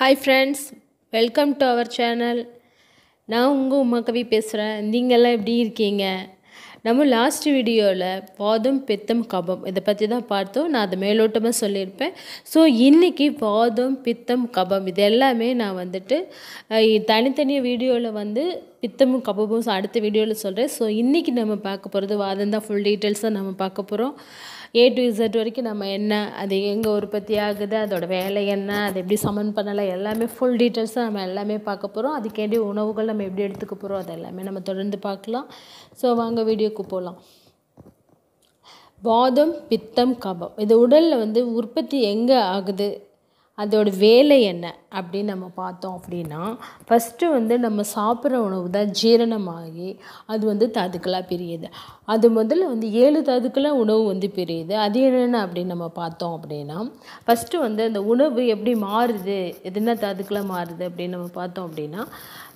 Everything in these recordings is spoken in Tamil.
Hi friends welcome to our channel நான் உங்கள் உமாக்கவி பேசுகிறேன் நீங்கள்லாம் எப்படி இருக்கீங்க? நம்ம லாஸ்ட் வீடியோவில் வாதம் பித்தம் கபம் இதை பற்றி தான் பார்த்தோம். நான் அதை மேலோட்டமாக சொல்லியிருப்பேன். ஸோ இன்றைக்கி வாதம் பித்தம் கபம் இது எல்லாமே நான் வந்துட்டு அஹ், தனித்தனி வீடியோவில் வந்து பித்தமும் கபமும் அடுத்த வீடியோவில் சொல்கிறேன் ஸோ இன்றைக்கி நம்ம பார்க்க போகிறது வாதம் தான். ஃபுல் டீட்டெயில்ஸாக நம்ம பார்க்க போகிறோம் ஏ டு இசட் வரைக்கும் நம்ம என்ன அது எங்கே உற்பத்தி ஆகுது அதோட வேலை என்ன அதை எப்படி சமன் பண்ணலாம் எல்லாமே ஃபுல் டீட்டெயில்ஸாக நம்ம எல்லாமே பார்க்க போகிறோம் அதுக்கேண்டிய உணவுகள் நம்ம எப்படி எடுத்துக்க போகிறோம் அது எல்லாமே நம்ம தொடர்ந்து பார்க்கலாம். ஸோ வாங்க வீடியோக்கு போகலாம் வாதம் பித்தம் கபம். இது உடலில் வந்து உற்பத்தி எங்கே ஆகுது? அதோட வேலை என்ன அப்படின்னு நம்ம பார்த்தோம் அப்படின்னா ஃபஸ்ட்டு வந்து நம்ம சாப்பிட்ற உணவு தான் ஜீரணமாகி அது வந்து தாதுக்களாக பிரியுது. அது முதல்ல வந்து ஏழு தாதுக்களாக உணவு வந்து பிரியுது. அது என்னென்ன அப்படின்னு நம்ம பார்த்தோம் அப்படின்னா ஃபஸ்ட்டு வந்து அந்த உணவு எப்படி மாறுது எதுனா தாதுக்களாக மாறுது அப்படின்னு நம்ம பார்த்தோம் அப்படின்னா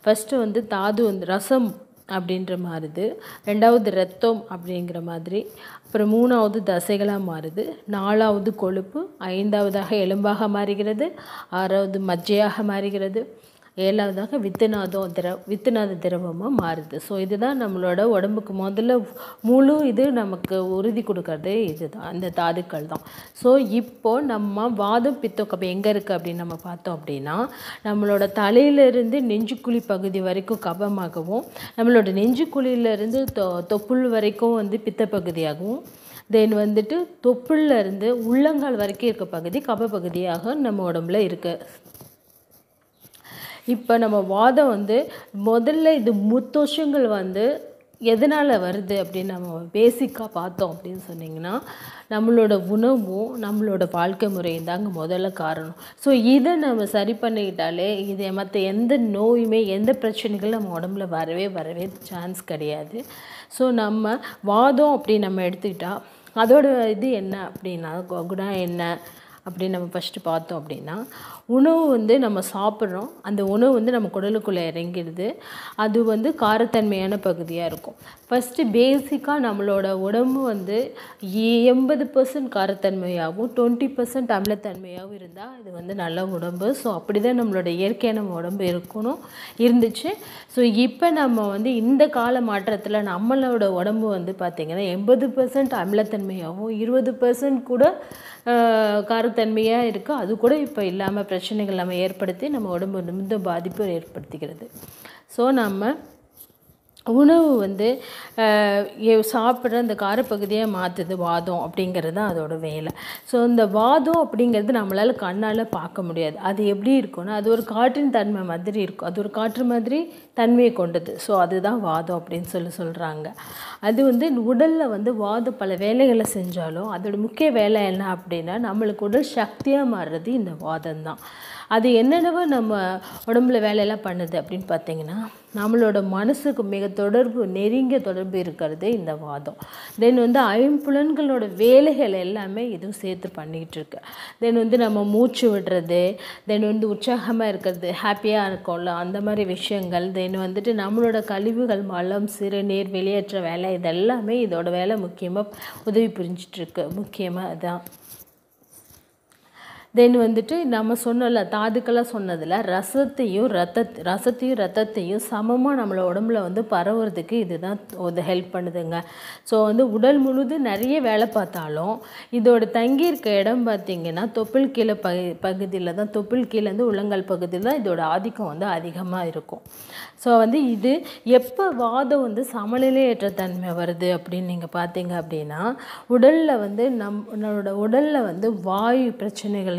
ஃபஸ்ட்டு வந்து தாது வந்து ரசம் அப்படின்ற மாறுது. ரெண்டாவது ரத்தம் அப்படிங்கிற மாதிரி. அப்புறம் மூணாவது தசைகளாக மாறுது. நாலாவது கொழுப்பு ஐந்தாவதாக எலும்பாக மாறுகிறது. ஆறாவது மஜ்ஜையாக மாறுகிறது. ஏழாவதாக வித்துநாதம் திர வித்துநாத திரவமாக மாறுது. ஸோ இதுதான் நம்மளோட உடம்புக்கு முதல்ல முழு இது நமக்கு உறுதி கொடுக்கறது இதுதான் அந்த தாதுக்கள் தான். ஸோ இப்போ நம்ம வாதம் பித்தம் கபம் எங்கே இருக்குது அப்படின்னு நம்ம பார்த்தோம் அப்படின்னா நம்மளோட தலையிலிருந்து நெஞ்சுக்குழி பகுதி வரைக்கும் கபமாகவும் நம்மளோட நெஞ்சுக்குழியிலேருந்து தொ தொப்புள் வரைக்கும் வந்து பித்த பகுதியாகவும் தென் வந்துட்டு தொப்புளில் இருந்து உள்ளங்கால் வரைக்கும் இருக்க பகுதி கப பகுதியாக நம்ம உடம்புல இருக்குது இப்போ நம்ம வாதம் வந்து முதல்ல இது முத்தோஷங்கள் வந்து எதனால் வருது அப்படின்னு நம்ம பேசிக்காக பார்த்தோம் அப்படின்னு சொன்னிங்கன்னா நம்மளோட உணவும் நம்மளோட வாழ்க்கை முறையும் தாங்க முதல்ல காரணம். ஸோ இதை நம்ம சரி பண்ணிக்கிட்டாலே இது மற்ற எந்த நோயுமே எந்த பிரச்சனைகளும் நம்ம உடம்புல வரவே வரவே சான்ஸ் கிடையாது. ஸோ நம்ம வாதம் அப்படி நம்ம எடுத்துக்கிட்டால் அதோட இது என்ன அப்படின்னா குணம் என்ன அப்படின்னு நம்ம ஃபஸ்ட்டு பார்த்தோம் அப்படின்னா உணவு வந்து நம்ம சாப்பிட்றோம். அந்த உணவு வந்து நம்ம குடலுக்குள்ளே இறங்கிடுது. அது வந்து காரத்தன்மையான பகுதியாக இருக்கும். ஃபஸ்ட்டு பேசிக்காக நம்மளோட உடம்பு வந்து எண்பது பர்சன்ட் காரத்தன்மையாகவும் டுவெண்ட்டி பர்சன்ட் அமிலத்தன்மையாகவும் இருந்தால் இது வந்து நல்ல உடம்பு. ஸோ அப்படி தான் நம்மளோட இயற்கையான உடம்பு இருக்கணும் இருந்துச்சு. ஸோ இப்போ நம்ம வந்து இந்த கால மாற்றத்தில் நம்மளோட உடம்பு வந்து பார்த்திங்கன்னா எண்பது பர்சன்ட் அமிலத்தன்மையாகவும் இருபது பர்சன்ட் கூட காரத்தன்மையாக இருக்குது அது கூட இப்போ இல்லாமல் பிரச்சனைகள் நம்ம ஏற்படுத்தி நம்ம உடம்பு மிகுந்த பாதிப்பு ஏற்படுத்திக்கிறது. ஸோ நம்ம உணவு வந்து சாப்பிட்ற அந்த காரப்பகுதியை மாற்றுது வாதம் அப்படிங்கிறது தான் அதோட வேலை. ஸோ இந்த வாதம் அப்படிங்கிறது நம்மளால் கண்ணால் பார்க்க முடியாது. அது எப்படி இருக்கும்னா அது ஒரு காற்றின் தன்மை மாதிரி இருக்கும். அது ஒரு காற்று மாதிரி தன்மையை கொண்டது. ஸோ அதுதான் வாதம் அப்படின்னு சொல்லி சொல்கிறாங்க அது வந்து உடலில் வந்து வாதம் பல வேலைகளை செஞ்சாலும் அதோட முக்கிய வேலை என்ன அப்படின்னா நம்மளுக்கு உடல் சக்தியாக மாறுறது இந்த வாதம் தான் அது என்னென்னவோ நம்ம உடம்புல வேலையெல்லாம் பண்ணுது அப்படின்னு பார்த்தீங்கன்னா நம்மளோட மனசுக்கு மிக தொடர்பு நெருங்கிய தொடர்பு இருக்கிறது இந்த வாதம். தென் வந்து ஐம்புலன்களோட வேலைகள் எல்லாமே இதுவும் சேர்த்து பண்ணிகிட்டு இருக்கு. தென் வந்து நம்ம மூச்சு விடுறது தென் வந்து உற்சாகமாக இருக்கிறது ஹாப்பியாக இருக்கோம்ல அந்த மாதிரி விஷயங்கள். தென் வந்துட்டு நம்மளோட கழிவுகள் மலம் சிறுநீர் வெளியேற்ற வேலை இதெல்லாமே இதோட வேலை முக்கியமாக உதவி புரிஞ்சிட்ருக்கு முக்கியமாக அதான். தென் வந்துட்டு நம்ம சொன்னல தாதுக்களாக சொன்னதில் ரசத்தையும் ரத்த ரசத்தையும் ரத்தத்தையும் சமமாக நம்மளை உடம்புல வந்து பரவுறதுக்கு இதுதான் இது ஹெல்ப் பண்ணுதுங்க. ஸோ வந்து உடல் முழுதும் நிறைய வேலை பார்த்தாலும் இதோட தங்கியிருக்க இடம் பார்த்திங்கன்னா தொப்புள் கீழே பகு பகுதியில் தான் தொப்புள் கீழேருந்து உள்ளங்கால் பகுதியில் தான் இதோட ஆதிக்கம் வந்து அதிகமாக இருக்கும். ஸோ வந்து இது எப்போ வாதம் வந்து சமநிலையற்ற தன்மை வருது அப்படின்னு நீங்கள் பார்த்தீங்க அப்படின்னா உடலில் வந்து நம் நம்மளோட உடலில் வந்து வாயு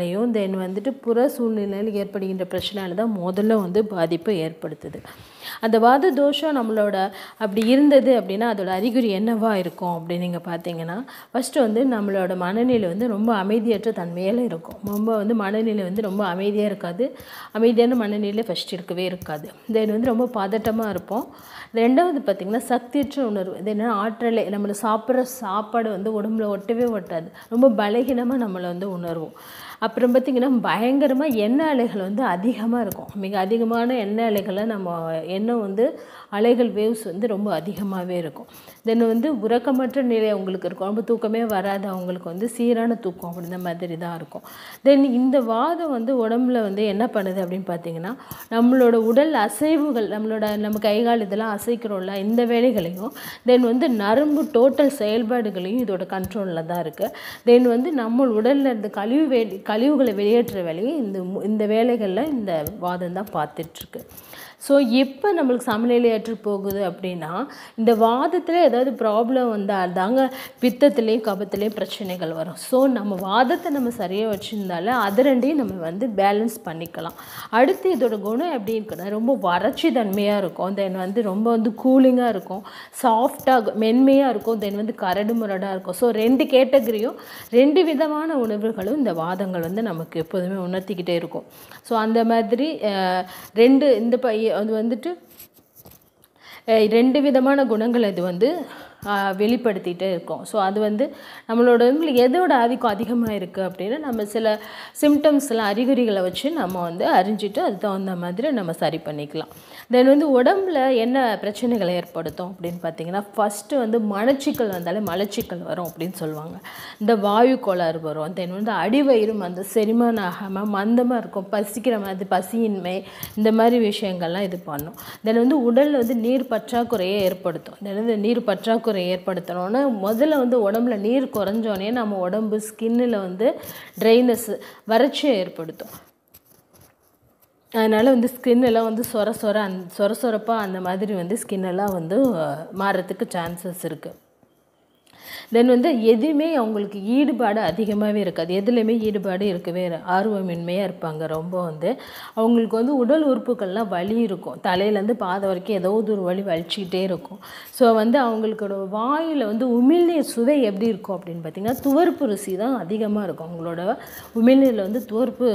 பிரச்சனைகளையும் தென் வந்துட்டு புற சூழ்நிலையில் ஏற்படுகின்ற பிரச்சனையால தான் முதல்ல வந்து பாதிப்பை ஏற்படுத்துது. அந்த வாத தோஷம் நம்மளோட அப்படி இருந்தது அப்படின்னா அதோட அறிகுறி என்னவா இருக்கும் அப்படின்னு நீங்கள் பார்த்தீங்கன்னா ஃபஸ்ட்டு வந்து நம்மளோட மனநிலை வந்து ரொம்ப அமைதியற்ற தன்மையில் இருக்கும். ரொம்ப வந்து மனநிலை வந்து ரொம்ப அமைதியாக இருக்காது. அமைதியான மனநிலை ஃபஸ்ட் இருக்கவே இருக்காது. தென் வந்து ரொம்ப பதட்டமாக இருப்போம். ரெண்டாவது பார்த்திங்கன்னா சக்தியற்ற உணர்வு. இது என்ன ஆற்றலை நம்மளை சாப்பிட்ற சாப்பாடு வந்து உடம்புல ஒட்டவே ஒட்டாது. ரொம்ப பலகீனமாக நம்மளை வந்து உணர்வோம். அப்புறம் பார்த்திங்கன்னா பயங்கரமாக எண்ணெய் அலைகள் வந்து அதிகமாக இருக்கும். மிக அதிகமான எண்ணெய் அலைகளை நம்ம எண்ணெய் வந்து அலைகள் வேவ்ஸ் வந்து ரொம்ப அதிகமாகவே இருக்கும். தென் வந்து உறக்கமற்ற நிலை அவங்களுக்கு இருக்கும். ரொம்ப தூக்கமே வராது. அவங்களுக்கு வந்து சீரான தூக்கம் அப்படின்ற மாதிரி தான் இருக்கும். தென் இந்த வாதம் வந்து உடம்புல வந்து என்ன பண்ணுது அப்படின்னு பார்த்தீங்கன்னா நம்மளோட உடல் அசைவுகள் நம்மளோட நம்ம கை கால் இதெல்லாம் அசைக்கிறோம்ல இந்த வேலைகளையும் தென் வந்து நரம்பு டோட்டல் செயல்பாடுகளையும் இதோட கண்ட்ரோலில் தான் இருக்குது தென் வந்து நம்ம உடலில் இருந்து கழிவு வே கழிவுகளை வெளியேற்ற வேலையை இந்த மு- இந்த வேலைகளில் இந்த வாதம் தான் பார்த்துட்ருக்கு ஸோ எப்போ நம்மளுக்கு சமநிலையற்று போகுது அப்படின்னா இந்த வாதத்தில் ஏதாவது ப்ராப்ளம் வந்தால் தாங்க பித்தத்துலேயும் கபத்துலேயும் பிரச்சனைகள் வரும். ஸோ நம்ம வாதத்தை நம்ம சரியாக வச்சுருந்தாலே அது ரெண்டையும் நம்ம வந்து பேலன்ஸ் பண்ணிக்கலாம். அடுத்து இதோட குணம் எப்படி இருக்குன்னா ரொம்ப வறட்சி தன்மையாக இருக்கும். தென் வந்து ரொம்ப வந்து கூலிங்காக இருக்கும். சாஃப்டாக மென்மையாக இருக்கும். தென் வந்து கரடு முரடாக இருக்கும். ஸோ ரெண்டு கேட்டகரியும் ரெண்டு விதமான உணவுகளும் இந்த வாதங்கள் வந்து நமக்கு எப்போதுமே உணர்த்திக்கிட்டே இருக்கும். ஸோ அந்த மாதிரி ரெண்டு இந்த பை அது வந்துட்டு ரெண்டு விதமான குணங்கள் இது வந்து வெளிப்படுத்திகிட்டே இருக்கோம். ஸோ அது வந்து நம்மளோட உங்களுக்கு எதோட ஆதிக்கம் அதிகமாக இருக்குது அப்படின்னு நம்ம சில சிம்டம்ஸ்லாம் அறிகுறிகளை வச்சு நம்ம வந்து அறிஞ்சிட்டு அதுக்கு தகுந்த மாதிரி நம்ம சரி பண்ணிக்கலாம். தென் வந்து உடம்புல என்ன பிரச்சனைகளை ஏற்படுத்தும் அப்படின்னு பார்த்தீங்கன்னா ஃபஸ்ட்டு வந்து மலச்சிக்கல் வந்தாலே மலச்சிக்கல் வரும் அப்படின்னு சொல்லுவாங்க. இந்த வாயு கோளாறு வரும். தென் வந்து அடிவயிறு வந்து செரிமானம் ஆகாமல் மந்தமாக இருக்கும். பசிக்கிற மாதிரி பசியின்மை இந்த மாதிரி விஷயங்கள்லாம் இது பண்ணும். தென் வந்து உடலில் வந்து நீர் பற்றாக்குறையை ஏற்படுத்தும். தென் வந்து நீர் பற்றாக்குறை ஏற்படுத்தணும்னா முதல்ல வந்து உடம்புல நீர் குறைஞ்சோடனே நம்ம உடம்பு ஸ்கின்னில் வந்து ட்ரைனஸ் வறட்சியை ஏற்படுத்தும். அதனால் வந்து ஸ்கின் எல்லாம் வந்து சொர சொர அந் சொர சொரப்பாக அந்த மாதிரி வந்து ஸ்கின் எல்லாம் வந்து மாறுறதுக்கு சான்சஸ் இருக்குது தென் வந்து எதுவுமே அவங்களுக்கு ஈடுபாடு அதிகமாகவே இருக்காது. எதுலேயுமே ஈடுபாடு இருக்கவே ஆர்வமின்மையாக இருப்பாங்க. ரொம்ப வந்து அவங்களுக்கு வந்து உடல் உறுப்புகள்லாம் வலி இருக்கும். தலையிலேருந்து பாதை வரைக்கும் ஏதோ ஒரு வலி வலிச்சுக்கிட்டே இருக்கும். ஸோ வந்து அவங்களுக்கோட வாயில் வந்து உமிழ்நீர் சுவை எப்படி இருக்கும் அப்படின்னு பார்த்தீங்கன்னா துவர்ப்பு ருசி தான் அதிகமாக இருக்கும். அவங்களோட உமிழ்நீரில் வந்து துவர்ப்பு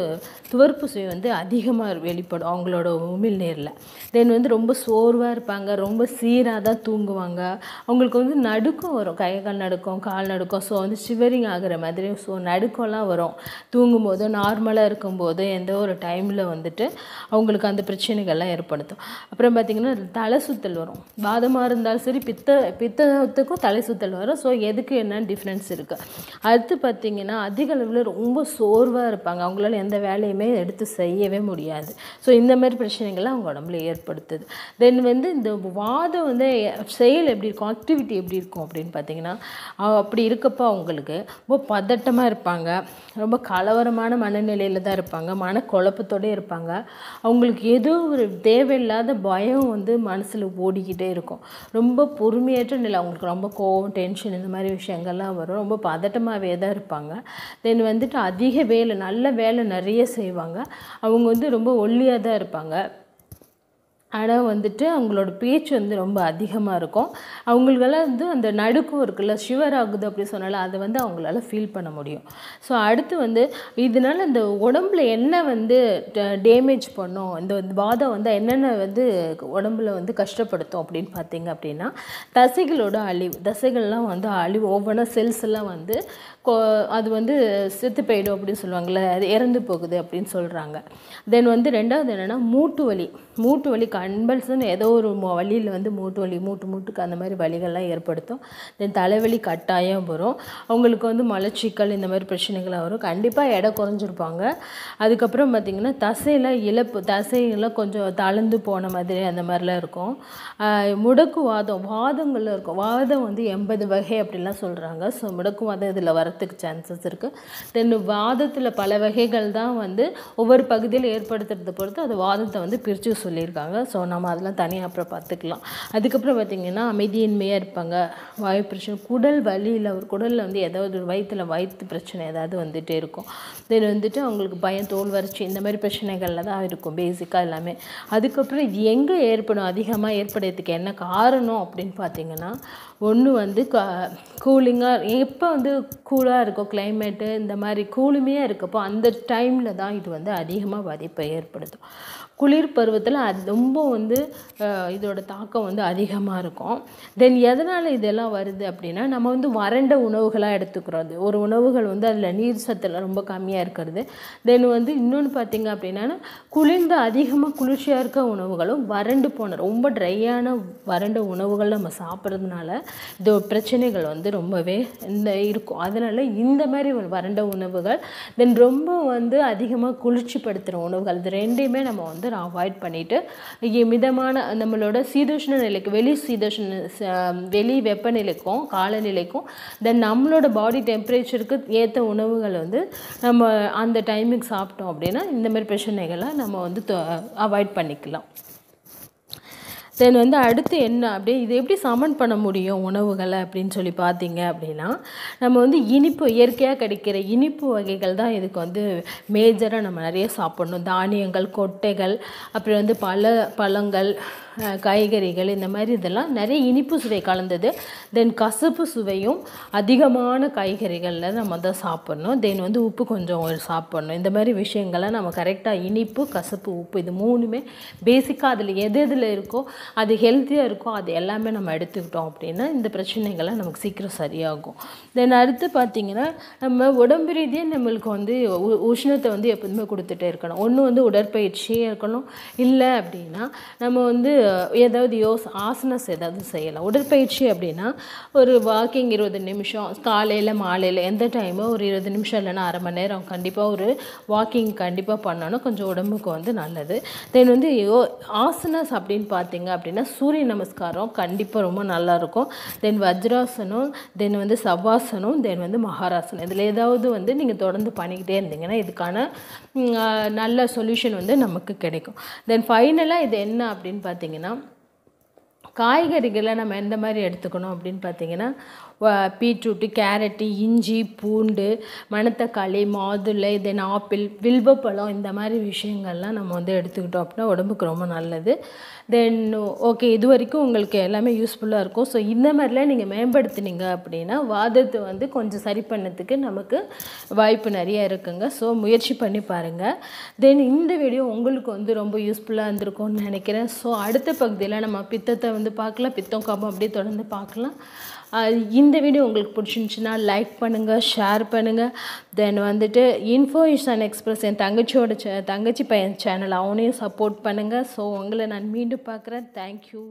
துவர்ப்பு சுவை வந்து அதிகமாக வெளிப்படும் அவங்களோட உமிழ்நீரில். தென் வந்து ரொம்ப சோர்வாக இருப்பாங்க. ரொம்ப சீராக தான் தூங்குவாங்க. அவங்களுக்கு வந்து நடுக்கம் வரும். கை கால் நடுக்கம் கால் நடுக்கம். ஸோ வந்து ஷிவரிங் ஆகுற மாதிரி ஸோ நடுக்கம்லாம் வரும். தூங்கும்போது நார்மலாக இருக்கும்போது எந்த ஒரு டைமில் வந்துட்டு அவங்களுக்கு அந்த பிரச்சனைகள்லாம் ஏற்படுத்தும். அப்புறம் பார்த்திங்கன்னா தலை சுத்தல் வரும். வாதமாக இருந்தாலும் சரி பித்த பித்தத்துக்கும் தலை சுத்தல் வரும். ஸோ எதுக்கு என்னென்னு டிஃப்ரென்ஸ் இருக்குது அடுத்து பார்த்திங்கன்னா அதிக அளவில் ரொம்ப சோர்வாக இருப்பாங்க. அவங்களால எந்த வேலையுமே எடுத்து செய்யவே முடியாது. ஸோ இந்த மாதிரி பிரச்சனைகள்லாம் அவங்க உடம்புல ஏற்படுத்துது. தென் வந்து இந்த வாதம் வந்து செயல் எப்படி இருக்கும் ஆக்டிவிட்டி எப்படி இருக்கும் அப்படின்னு பார்த்தீங்கன்னா அப்படி இருக்கப்போ அவங்களுக்கு ரொம்ப பதட்டமாக இருப்பாங்க. ரொம்ப கலவரமான மனநிலையில் தான் இருப்பாங்க. மனக்குழப்பத்தோடே இருப்பாங்க. அவங்களுக்கு ஏதோ ஒரு தேவையில்லாத பயம் வந்து மனசில் ஓடிக்கிட்டே இருக்கும். ரொம்ப பொறுமையற்ற நிலை. அவங்களுக்கு ரொம்ப கோவம் டென்ஷன் இந்த மாதிரி விஷயங்கள்லாம் வரும். ரொம்ப பதட்டமாகவே தான் இருப்பாங்க. தென் வந்துட்டு அதிக வேலை நல்ல வேலை நிறைய செய்வாங்க. அவங்க வந்து ரொம்ப ஒல்லியாக தான் இருப்பாங்க. ஆனால் வந்துட்டு அவங்களோட பேச்சு வந்து ரொம்ப அதிகமாக இருக்கும். அவங்களுக்கெல்லாம் வந்து அந்த நடுக்கம் இருக்குல்ல ஷிவர் ஆகுது அப்படி சொன்னாலும் அதை வந்து அவங்களால ஃபீல் பண்ண முடியும். ஸோ அடுத்து வந்து இதனால இந்த உடம்புல என்ன வந்து டேமேஜ் பண்ணும் இந்த வாதம் வந்து என்னென்ன வந்து உடம்புல வந்து கஷ்டப்படுத்தும் அப்படின்னு பார்த்தீங்க அப்படின்னா தசைகளோட அழிவு தசைகள்லாம் வந்து அழிவு ஒவ்வொன்றா செல்ஸ் எல்லாம் வந்து கோ அது வந்து செத்து போயிடும் அப்படின்னு சொல்லுவாங்கள்ல அது இறந்து போகுது அப்படின்னு சொல்கிறாங்க தென் வந்து ரெண்டாவது என்னென்னா மூட்டு வலி. மூட்டு வலி கம்பல்சன் ஏதோ ஒரு வழியில் வந்து மூட்டு வலி மூட்டு மூட்டுக்கு அந்த மாதிரி வலிகள்லாம் ஏற்படுத்தும். தென் தலைவலி கட்டாயம் வரும். அவங்களுக்கு வந்து மலச்சிக்கல் இந்த மாதிரி பிரச்சனைகள்லாம் வரும். கண்டிப்பாக எடை குறைஞ்சிருப்பாங்க. அதுக்கப்புறம் பார்த்திங்கன்னா தசையில் இழப்பு தசையெல்லாம் கொஞ்சம் தளர்ந்து போன மாதிரி அந்த மாதிரிலாம் இருக்கும். முடக்கு வாதம் வாதங்களில் இருக்கும். வாதம் வந்து எண்பது வகை அப்படிலாம் சொல்கிறாங்க ஸோ முடக்கு வாதம் இதில் வரத்துக்கு சான்சஸ் இருக்குது தென் வாதத்தில் பல வகைகள் தான் வந்து ஒவ்வொரு பகுதியில் ஏற்படுத்துறதை பொறுத்து அது வாதத்தை வந்து பிரித்து சொல்லியிருக்காங்க. ஸோ நம்ம அதெல்லாம் தனியாக அப்புறம் பார்த்துக்கலாம். அதுக்கப்புறம் பார்த்திங்கன்னா அமைதியின்மையாக இருப்பாங்க. வாயு பிரச்சனை குடல் வலியில் ஒரு குடலில் வந்து ஏதாவது ஒரு வயிற்றில் வயிற்று பிரச்சனை ஏதாவது வந்துகிட்டே இருக்கும். தென் வந்துட்டு அவங்களுக்கு பயம் தோல் வறட்சி இந்த மாதிரி பிரச்சனைகளில் தான் இருக்கும் பேசிக்காக எல்லாமே. அதுக்கப்புறம் இது எங்கே ஏற்படும்? அதிகமாக ஏற்படுறதுக்கு என்ன காரணம் அப்படின்னு பார்த்தீங்கன்னா ஒன்று வந்து கூலிங்காக எப்போ வந்து கூலாக இருக்கும் கிளைமேட்டு இந்த மாதிரி கூலுமையாக இருக்கப்போ அந்த டைமில் தான் இது வந்து அதிகமாக பாதிப்பை ஏற்படுத்தும். குளிர் பருவத்தில் அது ரொம்ப வந்து இதோட தாக்கம் வந்து அதிகமாக இருக்கும். தென் எதனால் இதெல்லாம் வருது அப்படின்னா நம்ம வந்து வறண்ட உணவுகளாக எடுத்துக்கிறோம் அது ஒரு உணவுகள் வந்து அதில் நீர் சத்தில் ரொம்ப கம்மியாக இருக்கிறது. தென் வந்து இன்னொன்று பார்த்திங்க அப்படின்னா குளிர்ந்த அதிகமாக குளிர்ச்சியாக இருக்க உணவுகளும் வறண்டு போன ரொம்ப ட்ரையான வறண்ட உணவுகள் நம்ம சாப்பிட்றதுனால இது பிரச்சனைகள் வந்து ரொம்பவே இந்த இருக்கும். அதனால் இந்த மாதிரி வறண்ட உணவுகள் தென் ரொம்ப வந்து அதிகமாக குளிர்ச்சிப்படுத்துகிற உணவுகள் இது ரெண்டையுமே நம்ம வந்து அவாய்ட் பண்ணிவிட்டு மிதமான நம்மளோட சீதோஷ்ண நிலைக்கு வெளி சீதோஷ்ண வெளி வெப்பநிலைக்கும் காலநிலைக்கும் தென் நம்மளோட பாடி டெம்பரேச்சருக்கு ஏற்ற உணவுகள் வந்து நம்ம அந்த டைமுக்கு சாப்பிட்டோம் அப்படின்னா இந்தமாதிரி பிரச்சனைகளை நம்ம வந்து அவாய்ட் பண்ணிக்கலாம். தென் வந்து அடுத்து என்ன? அப்படியே இது எப்படி சமன் பண்ண முடியும் உணவுகளை அப்படின்னு சொல்லி பார்த்தீங்க அப்படின்னா நம்ம வந்து இனிப்பு இயற்கையாக கிடைக்கிற இனிப்பு வகைகள் தான் இதுக்கு வந்து மேஜராக நம்ம நிறைய சாப்பிடணும். தானியங்கள் கொட்டைகள் அப்புறம் வந்து பல பழங்கள் காய்கறிகள் இந்த மாதிரி இதெல்லாம் நிறைய இனிப்பு சுவை கலந்தது. தென் கசப்பு சுவையும் அதிகமான காய்கறிகளில் நம்ம தான் சாப்பிட்ணும். தென் வந்து உப்பு கொஞ்சம் சாப்பிட்ணும். இந்த மாதிரி விஷயங்களை நம்ம கரெக்டாக இனிப்பு கசப்பு உப்பு இது மூணுமே பேசிக்காக அதில் எது எதில் இருக்கோ அது ஹெல்த்தியாக இருக்கோ அது எல்லாமே நம்ம எடுத்துக்கிட்டோம் அப்படின்னா இந்த பிரச்சனைகள்லாம் நமக்கு சீக்கிரம் சரியாகும். தென் அடுத்து பார்த்திங்கன்னா நம்ம உடம்பு ரீதியாக நம்மளுக்கு வந்து உ- உஷ்ணத்தை வந்து எப்போதுமே கொடுத்துட்டே இருக்கணும். ஒன்று வந்து உடற்பயிற்சியே இருக்கணும். இல்லை அப்படின்னா நம்ம வந்து ஏதாவது யோஸ் ஆசனஸ் ஏதாவது செய்யலாம். உடற்பயிற்சி அப்படின்னா ஒரு வாக்கிங் இருபது நிமிஷம் காலையில் மாலையில் எந்த டைமோ ஒரு இருபது நிமிஷம் இல்லைன்னா அரை மணி நேரம் கண்டிப்பாக ஒரு வாக்கிங் கண்டிப்பாக பண்ணணும். கொஞ்சம் உடம்புக்கு வந்து நல்லது. தென் வந்து யோ ஆசனஸ் அப்படின்னு பார்த்தீங்க அப்படின்னா சூரிய நமஸ்காரம் கண்டிப்பாக ரொம்ப நல்லா இருக்கும். தென் வஜ்ராசனம் தென் வந்து சவாசனம் தென் வந்து மகாராசனம். இதில் ஏதாவது வந்து நீங்கள் தொடர்ந்து பண்ணிக்கிட்டே இருந்தீங்கன்னா இதுக்கான நல்ல சொல்யூஷன் வந்து நமக்கு கிடைக்கும். தென் ஃபைனலாக இது என்ன அப்படின்னு பார்த்தீங்கன்னா காய்கறிகளை நம்ம எந்த மாதிரி எடுத்துக்கணும் அப்படின்னு பார்த்தீங்கன்னா பீட்ரூட்டு கேரட்டு இஞ்சி பூண்டு மணத்தக்காளி மாதுளை தென் ஆப்பிள் வில்வப்பழம் இந்த மாதிரி விஷயங்கள்லாம் நம்ம வந்து எடுத்துக்கிட்டோம் அப்படின்னா உடம்புக்கு ரொம்ப நல்லது. தென் ஓகே இது வரைக்கும் உங்களுக்கு எல்லாமே யூஸ்ஃபுல்லாக இருக்கும். ஸோ இந்த மாதிரிலாம் நீங்கள் மேம்படுத்துனீங்க அப்படின்னா வாதத்தை வந்து கொஞ்சம் சரி பண்ணதுக்கு நமக்கு வாய்ப்பு நிறைய இருக்குங்க. ஸோ முயற்சி பண்ணி பாருங்கள் தென் இந்த வீடியோ உங்களுக்கு வந்து ரொம்ப யூஸ்ஃபுல்லாக இருந்திருக்கும்னு நினைக்கிறேன். ஸோ அடுத்த பகுதியில் நம்ம பித்தத்தை வந்து பார்க்கலாம். பித்தம் காம்பம் அப்படியே தொடர்ந்து பார்க்கலாம். இந்த வீடியோ உங்களுக்கு பிடிச்சிருந்துச்சுன்னா லைக் பண்ணுங்கள் ஷேர் பண்ணுங்கள் தென் வந்துட்டு இன்ஃபோ இஷான் எக்ஸ்பிரஸ் என் தங்கச்சியோட சே தங்கச்சி பையன் சேனல் அவனையும் சப்போர்ட் பண்ணுங்கள் ஸோ உங்களை நான் மீண்டும் பார்க்குறேன். தேங்க்யூ